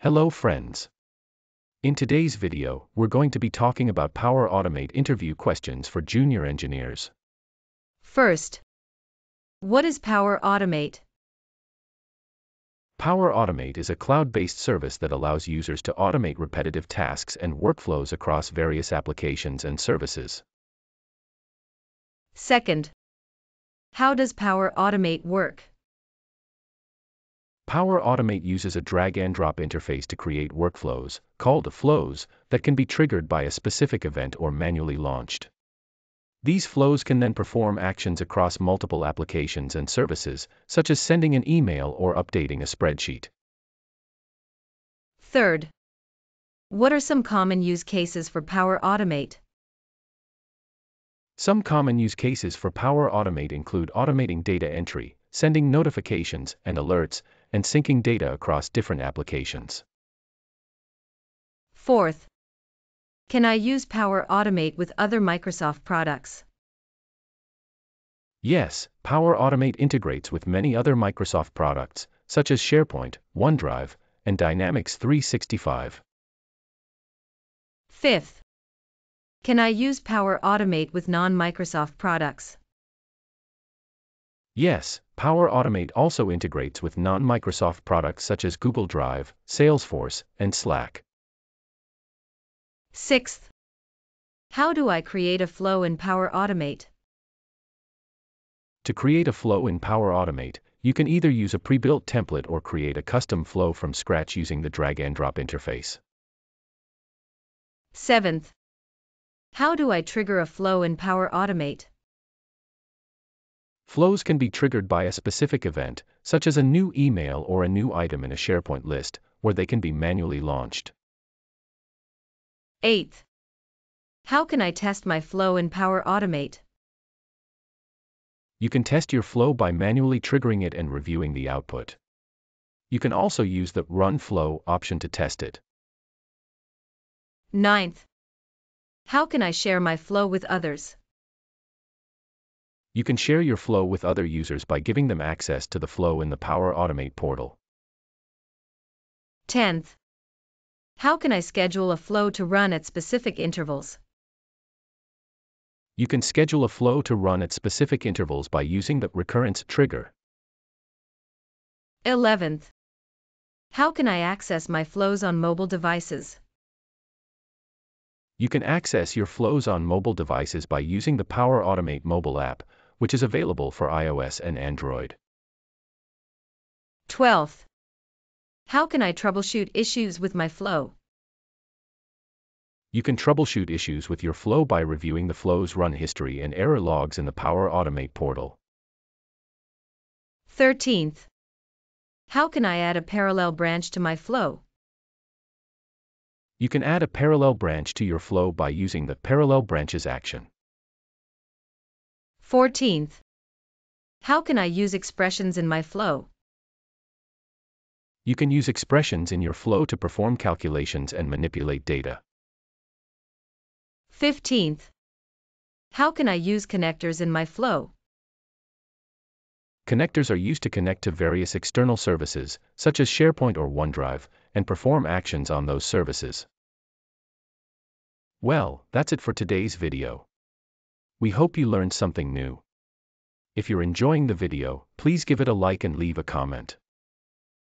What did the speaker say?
Hello friends. In today's video, we're going to be talking about Power Automate interview questions for junior engineers. First, what is Power Automate? Power Automate is a cloud-based service that allows users to automate repetitive tasks and workflows across various applications and services. Second, how does Power Automate work? Power Automate uses a drag and drop interface to create workflows, called flows, that can be triggered by a specific event or manually launched. These flows can then perform actions across multiple applications and services, such as sending an email or updating a spreadsheet. Third, what are some common use cases for Power Automate? Some common use cases for Power Automate include automating data entry, sending notifications and alerts, and syncing data across different applications. Fourth, can I use Power Automate with other Microsoft products? Yes, Power Automate integrates with many other Microsoft products, such as SharePoint, OneDrive, and Dynamics 365. Fifth, can I use Power Automate with non Microsoft products? Yes, Power Automate also integrates with non Microsoft products such as Google Drive, Salesforce, and Slack. Sixth, how do I create a flow in Power Automate? To create a flow in Power Automate, you can either use a pre built template or create a custom flow from scratch using the drag and drop interface. Seventh, how do I trigger a flow in Power Automate? Flows can be triggered by a specific event, such as a new email or a new item in a SharePoint list, where they can be manually launched. Eighth, how can I test my flow in Power Automate? You can test your flow by manually triggering it and reviewing the output. You can also use the Run Flow option to test it. Ninth, how can I share my flow with others? You can share your flow with other users by giving them access to the flow in the Power Automate portal. 10th. How can I schedule a flow to run at specific intervals? You can schedule a flow to run at specific intervals by using the recurrence trigger. 11th. How can I access my flows on mobile devices? You can access your flows on mobile devices by using the Power Automate mobile app, which is available for iOS and Android. 12th. How can I troubleshoot issues with my flow? You can troubleshoot issues with your flow by reviewing the flow's run history and error logs in the Power Automate portal. 13th. How can I add a parallel branch to my flow? You can add a parallel branch to your flow by using the Parallel Branches action. 14th. How can I use expressions in my flow? You can use expressions in your flow to perform calculations and manipulate data. 15th. How can I use connectors in my flow? Connectors are used to connect to various external services, such as SharePoint or OneDrive, and perform actions on those services. Well, that's it for today's video. We hope you learned something new. If you're enjoying the video, please give it a like and leave a comment.